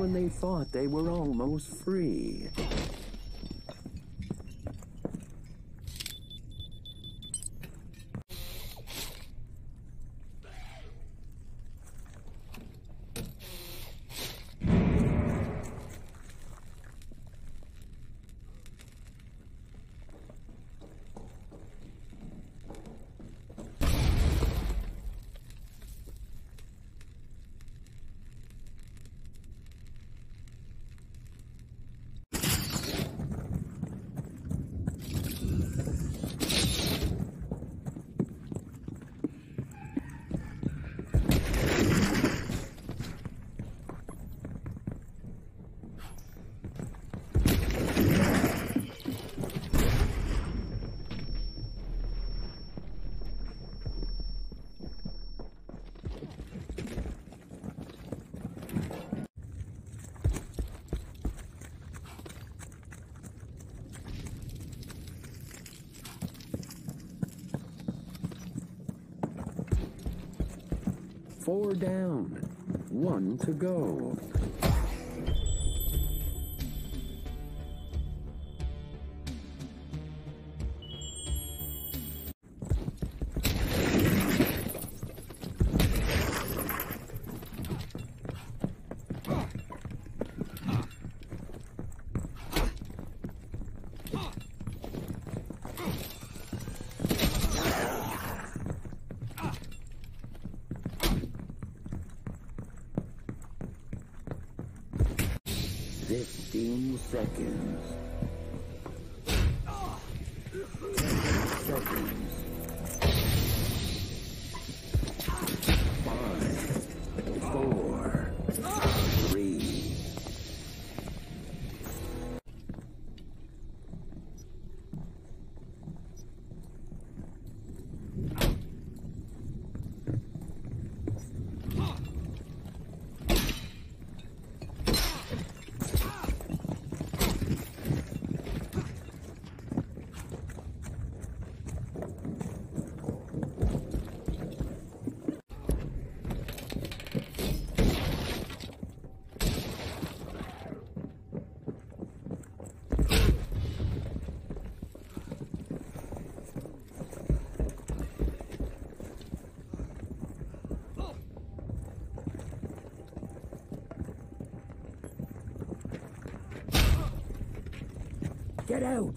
when they thought they were almost free. Four down, one to go. Get out!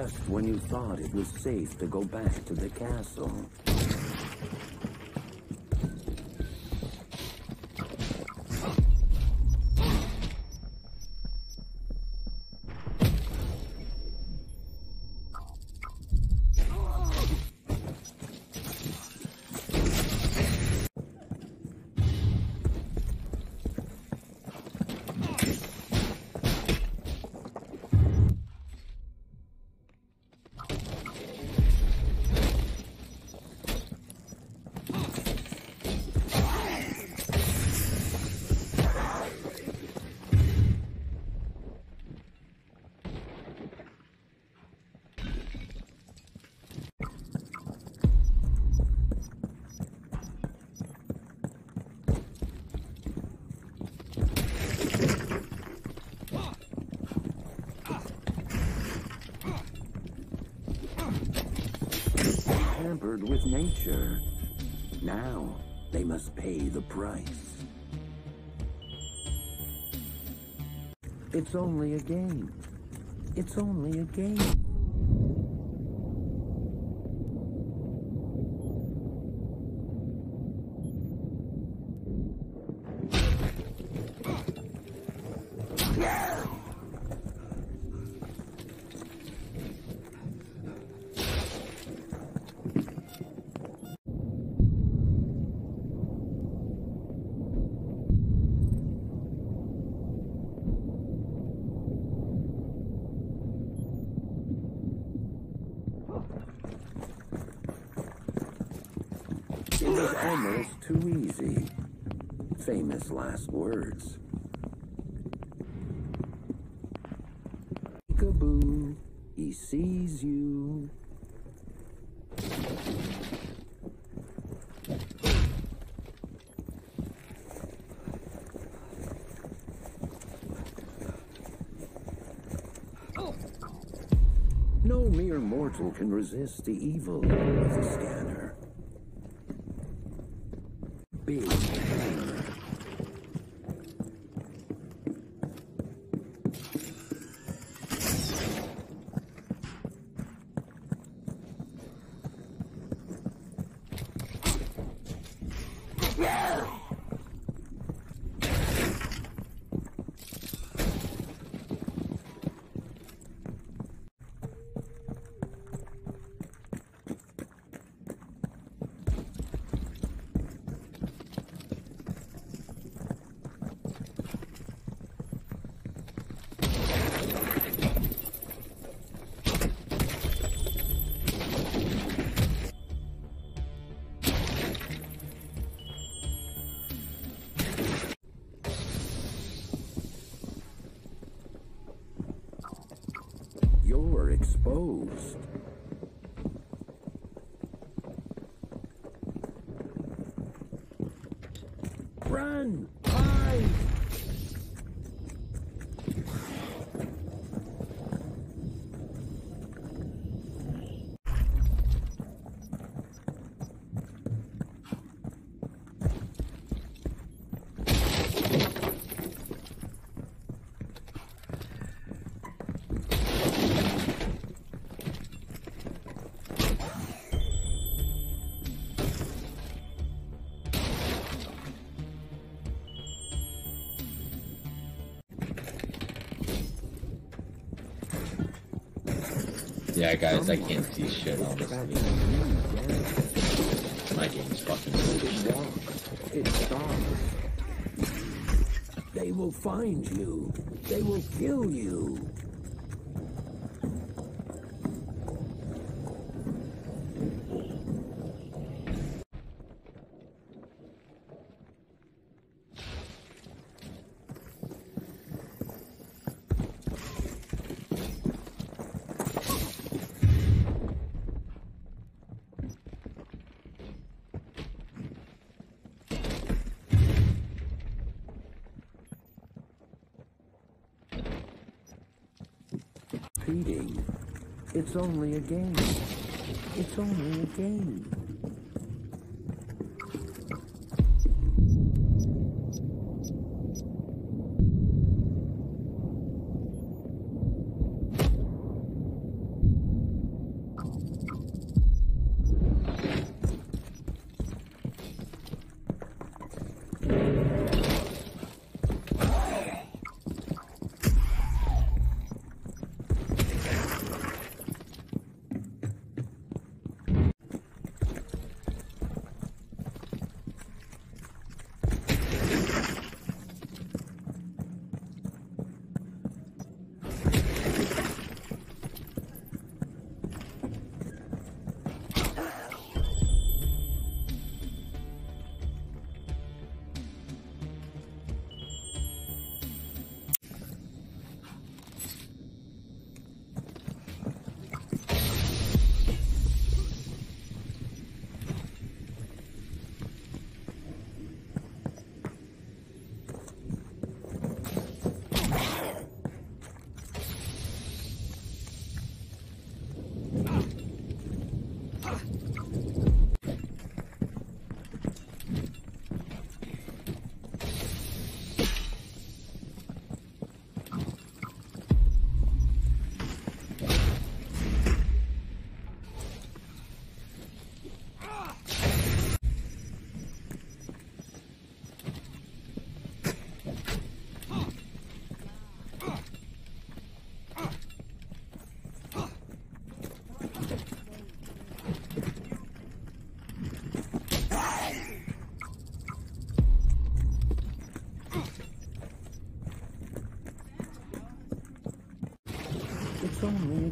Just when you thought it was safe to go back to the castle. With nature. Now they must pay the price. It's only a game. It's only a game. It was almost too easy. Last words. Peekaboo, he sees you. No mere mortal can resist the evil of the scanner. Yeah, guys, I can't see shit on this. My game's fucking. They will find you. They will kill you. It's only a game. It's only a game.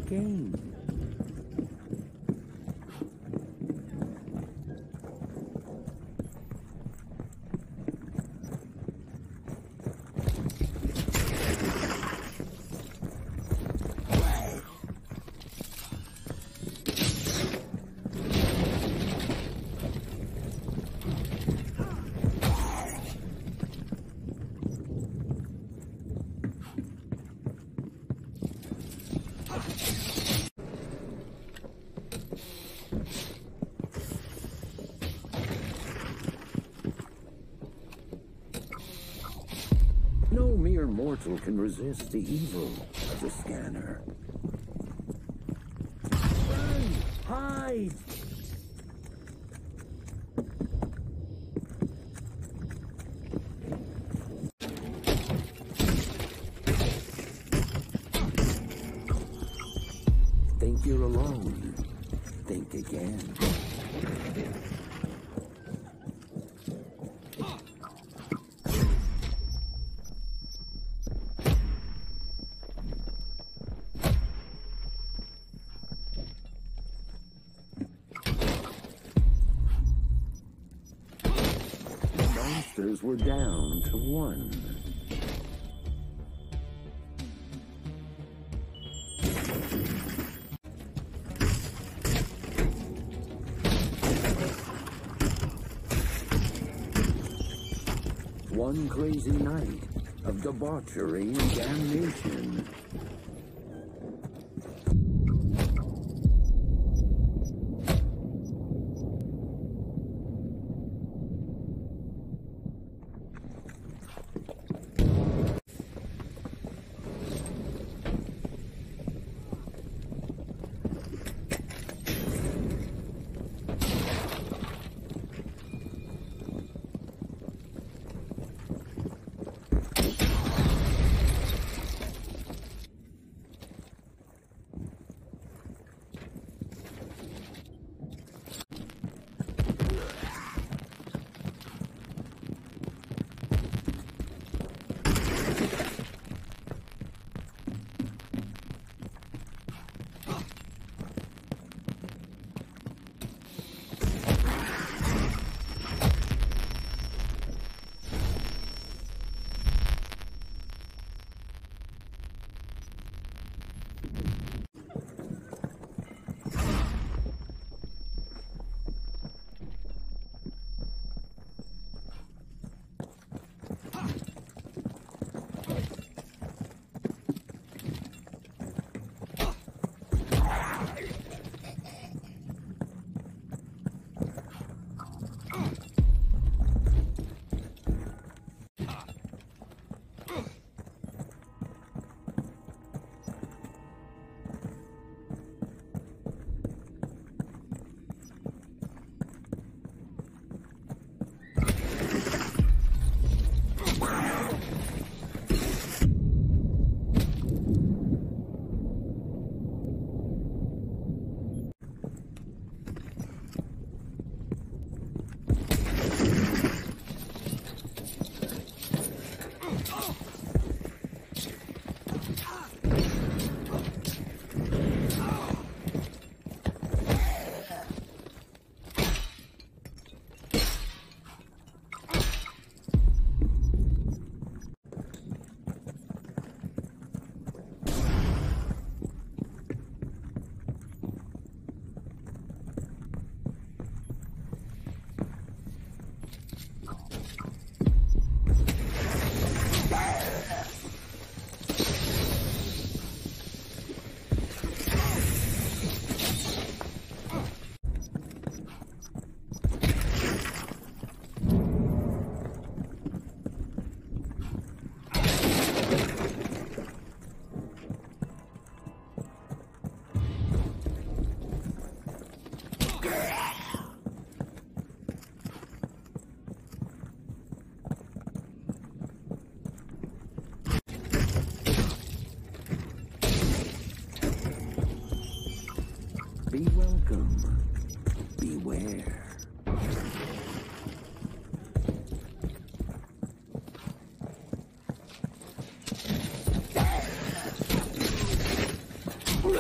game. Mortal can resist the evil of the scanner. Run! Hide! Think you're alone. Think again. Monsters were down to one. One crazy night of debauchery and damnation.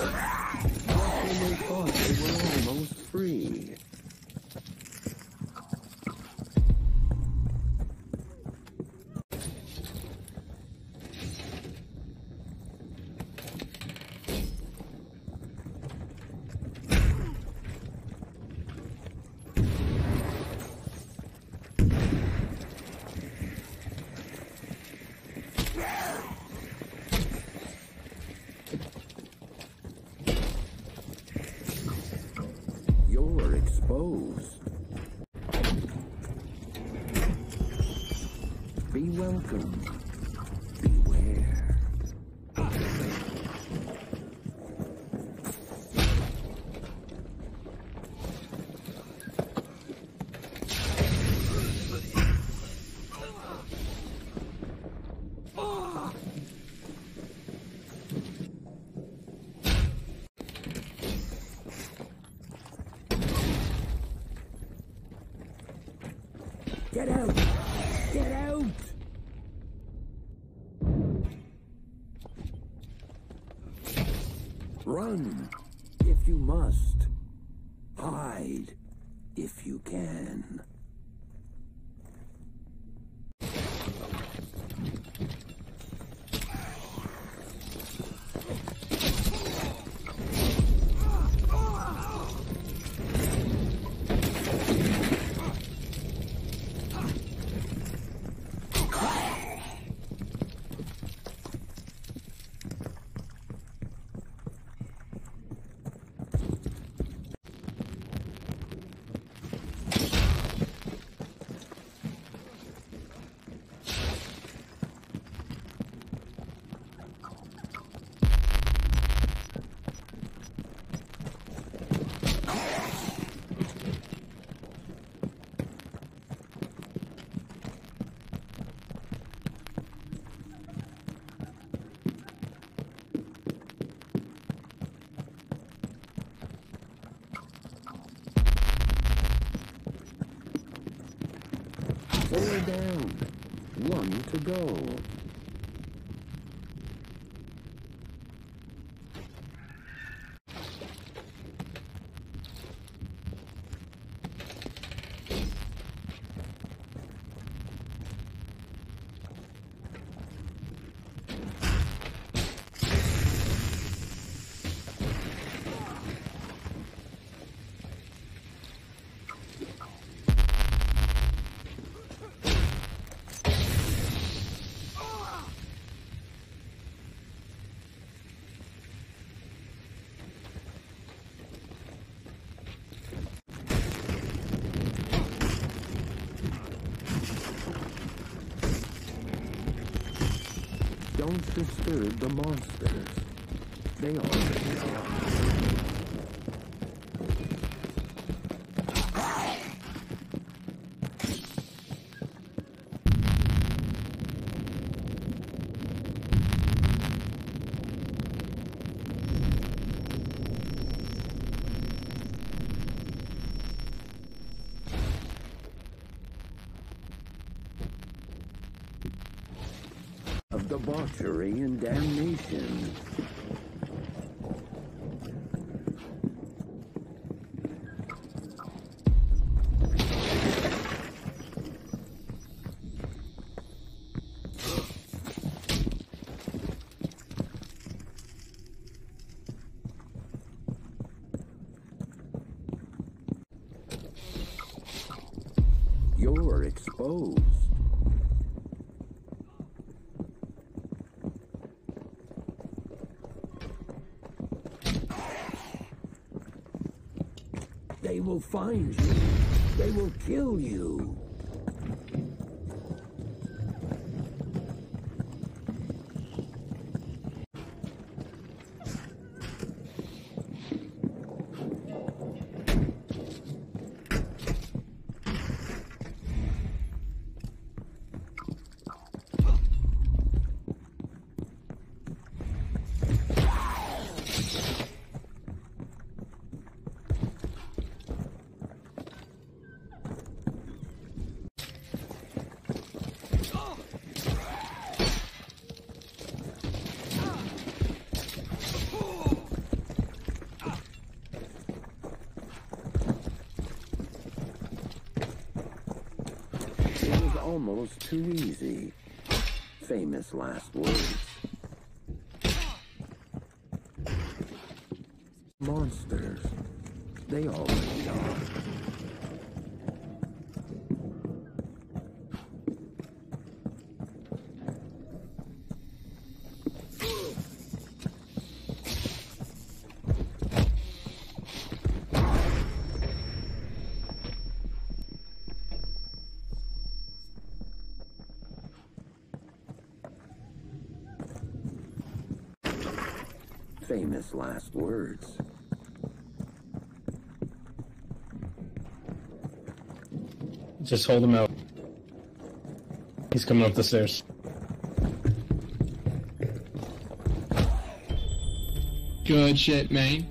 Oh when they thought they were almost free. You're exposed. Be welcome. Beware. Get out! Get out! Run, if you must. Hide, if you can. Four down. One to go. Don't disturb the monsters. They are. of debauchery damnation. You're exposed. They will find you. They will kill you. It was almost too easy. Famous last words. Monsters. They already are. Famous last words. Just hold him out. He's coming up the stairs. Good shit, man.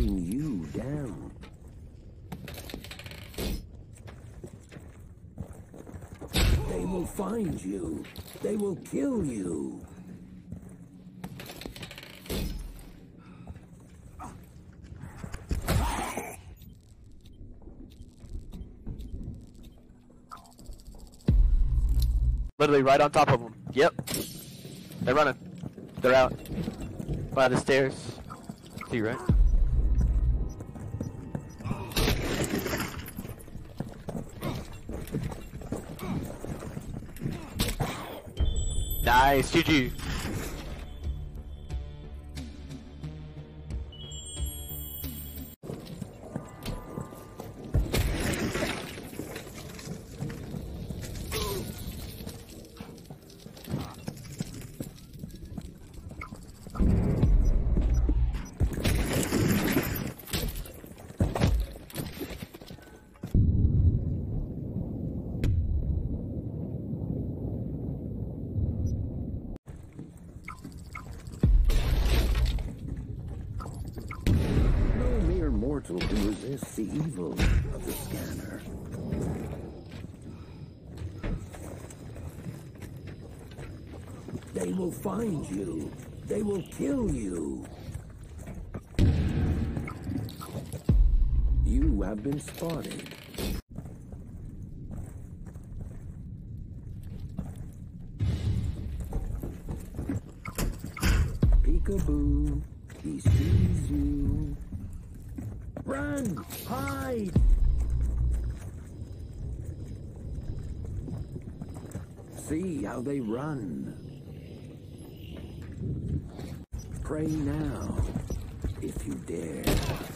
Tracking you down. They will find you. They will kill you. Literally right on top of them. Yep. They're running. They're out. By the stairs. See right? Nice, GG. Spotted. Peekaboo, he sees you. Run! Hide! See how they run. Pray now, if you dare.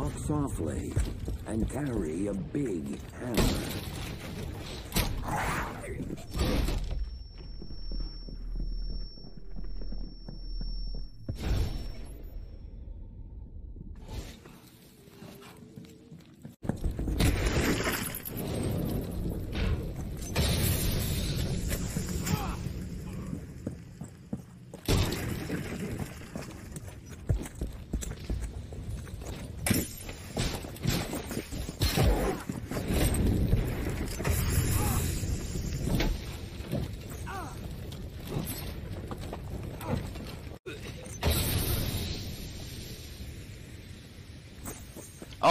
Walk softly and carry a big hammer.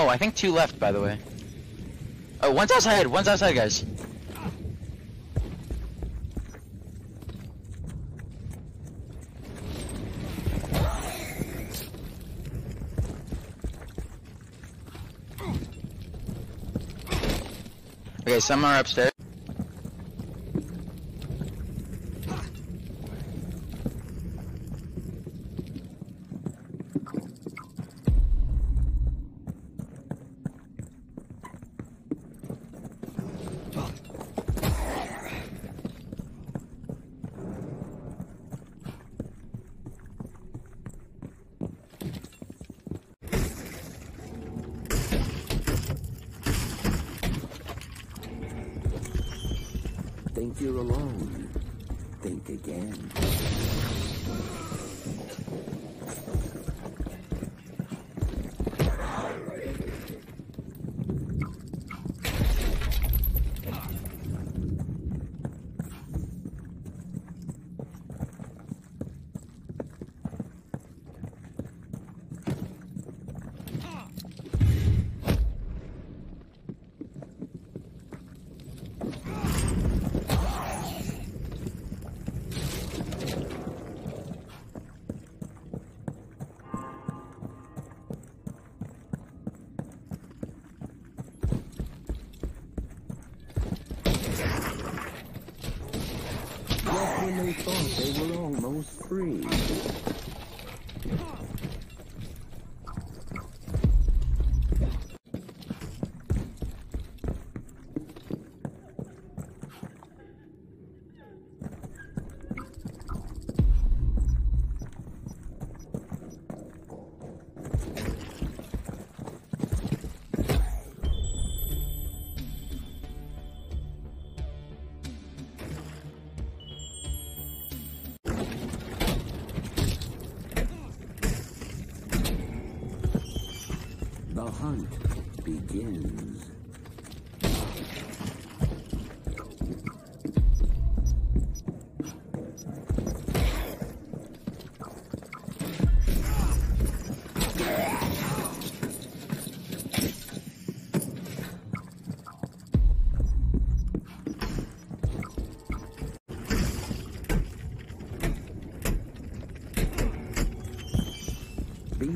Oh, I think two left, by the way. Oh, one's outside. One's outside, guys. Okay, some are upstairs. Think you're alone. Think again. Just when they thought they were almost free.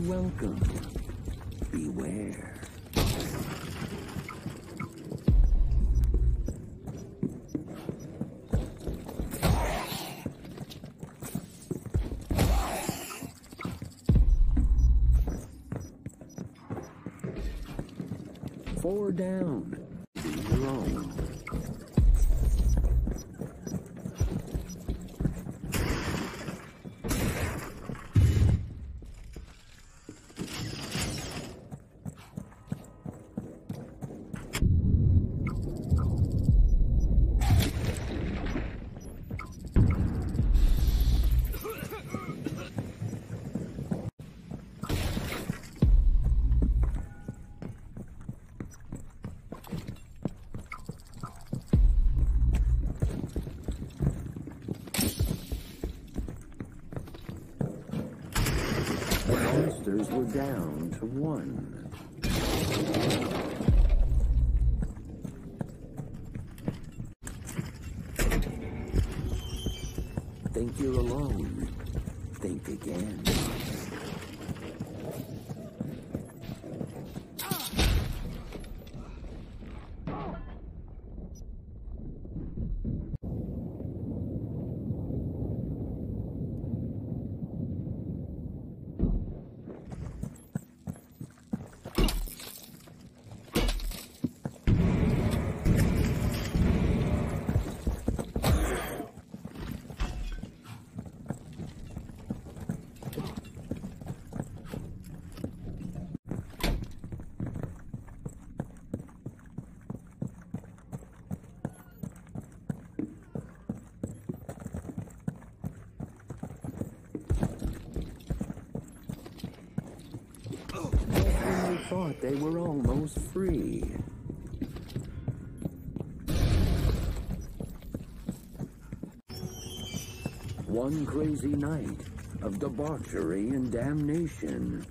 Welcome. Beware. Four down. Be your own. Monsters were down to one. Think you're alone. Think again. When they thought they were almost free. One crazy night of debauchery and damnation.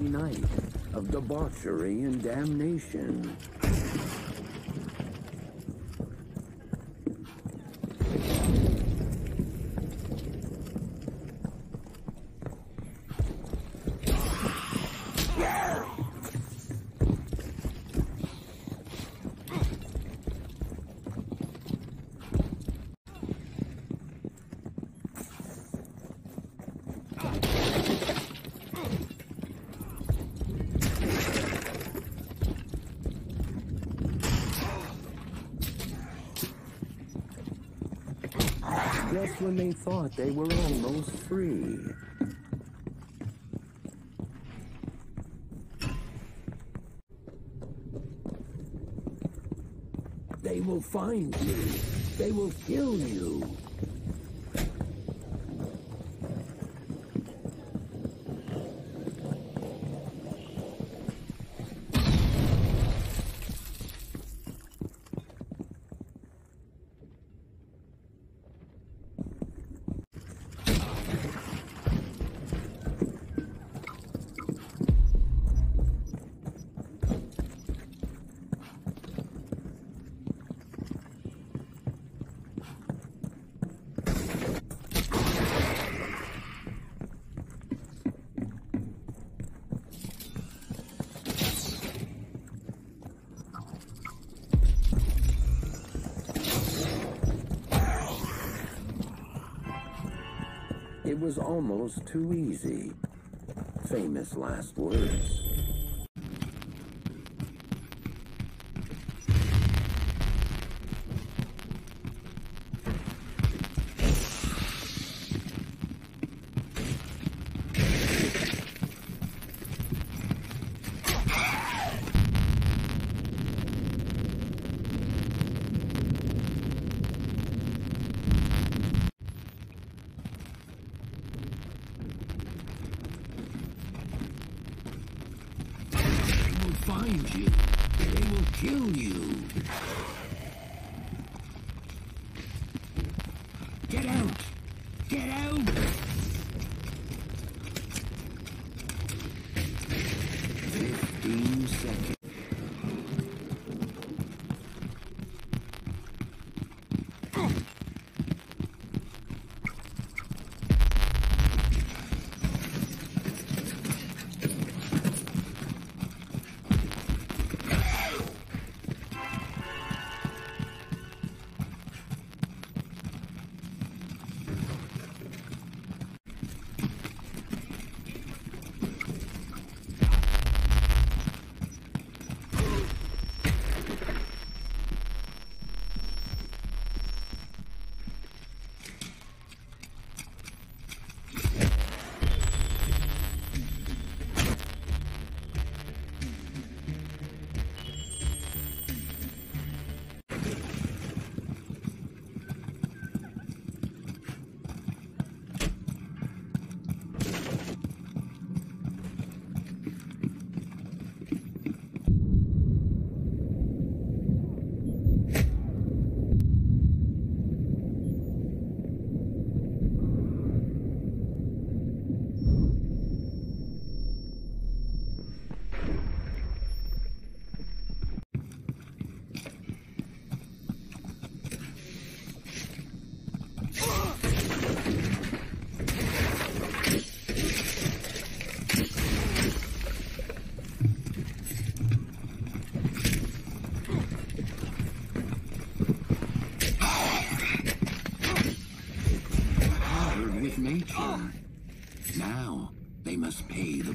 Night of debauchery and damnation. Thought they were almost free. They will find you. They will kill you. It was almost too easy. Famous last words.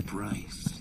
Price.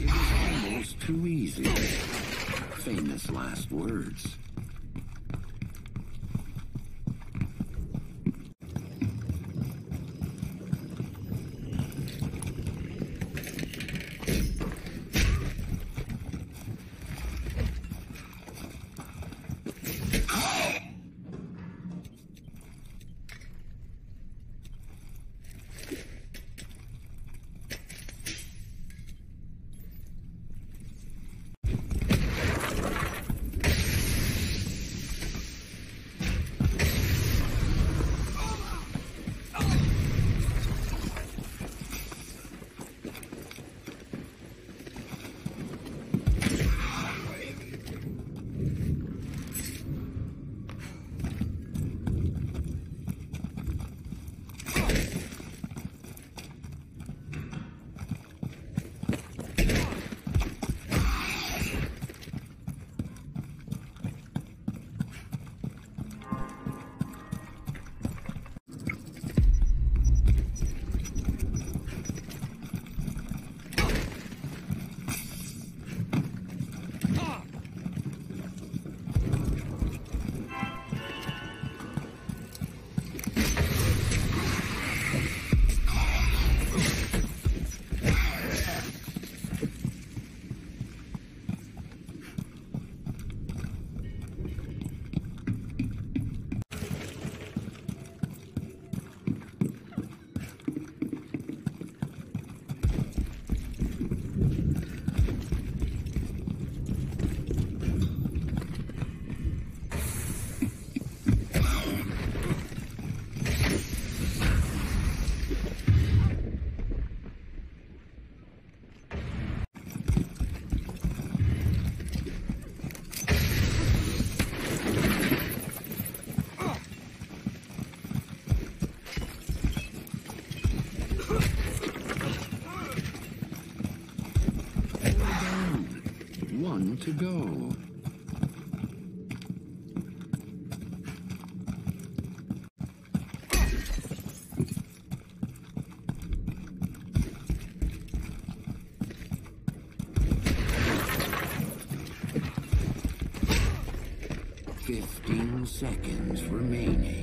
It was almost too easy. Famous last words. To go. Fifteen seconds remaining.